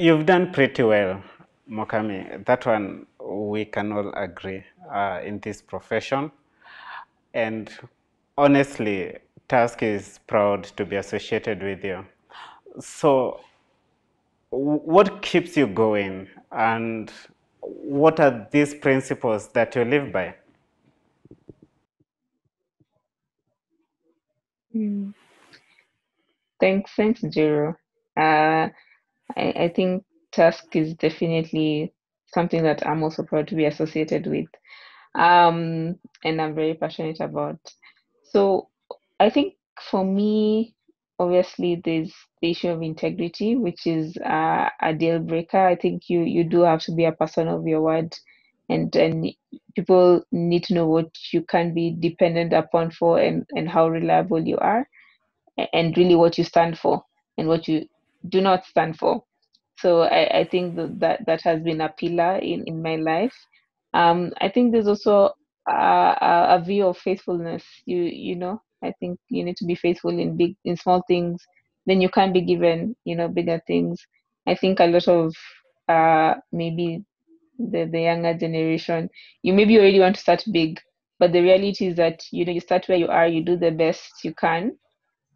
You've done pretty well, Mukami. That one we can all agree uh, in this profession. And honestly, Task is proud to be associated with you. So, what keeps you going, and what are these principles that you live by? Mm. Thanks, thanks, Njiru. Uh, I, I think Task is definitely something that I'm also proud to be associated with, um, and I'm very passionate about. So I think for me, obviously, there's the issue of integrity, which is uh, a deal breaker. I think you you do have to be a person of your word, and and people need to know what you can be dependent upon for, and and how reliable you are and really what you stand for and what you do not stand for. So I, I think that, that that has been a pillar in, in my life. Um, I think there's also a, a, view of faithfulness. You you know, I think you need to be faithful in big in small things. Then you can be given you know bigger things. I think a lot of uh, maybe the the younger generation, you maybe already want to start big, but the reality is that you know you start where you are, you do the best you can,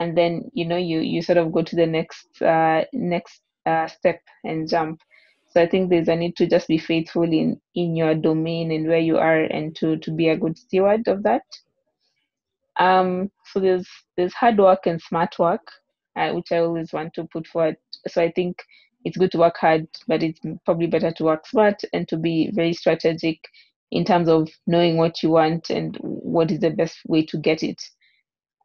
and then you know you you sort of go to the next uh, next uh, step and jump. So i think there's a need to just be faithful in in your domain and where you are and to to be a good steward of that. Um so there's there's hard work and smart work uh, which i always want to put forward. So i think it's good to work hard but it's probably better to work smart and to be very strategic in terms of knowing what you want and what is the best way to get it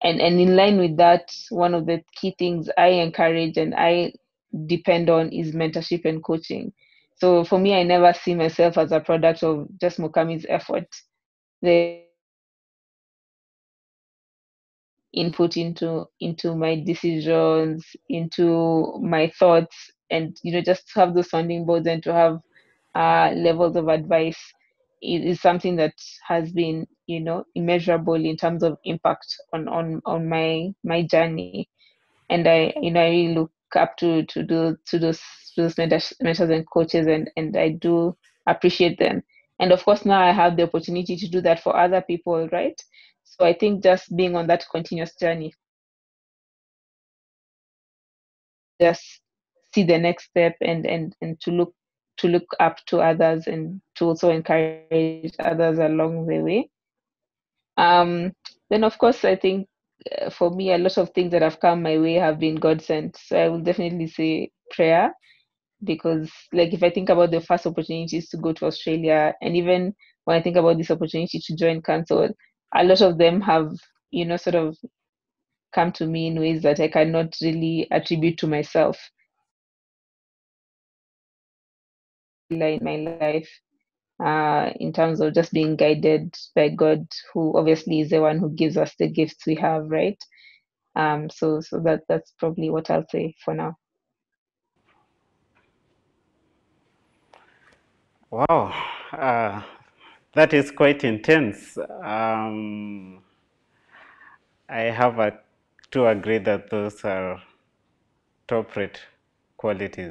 and and in line with that one of the key things i encourage and i depend on is mentorship and coaching. So for me i never see myself as a product of just mukami's effort. The input into into my decisions into my thoughts and you know just to have those sounding boards and to have uh, levels of advice is, is something that has been you know immeasurable in terms of impact on on on my my journey. And i you know i really look up to to do to those to those mentors, mentors and coaches and and i do appreciate them. And of course now i have the opportunity to do that for other people right? So i think just being on that continuous journey just see the next step and and and to look to look up to others and to also encourage others along the way. Um then of course i think uh, for me a lot of things that have come my way have been god sent. So i will definitely say prayer because like if i think about the first opportunities to go to australia and even when i think about this opportunity to join council a lot of them have you know sort of come to me in ways that i cannot really attribute to myself in my life uh, in terms of just being guided by god who obviously is the one who gives us the gifts we have right um, so so that that's probably what i'll say for now Wow, uh, that is quite intense. Um, I have a, to agree that those are top rate qualities.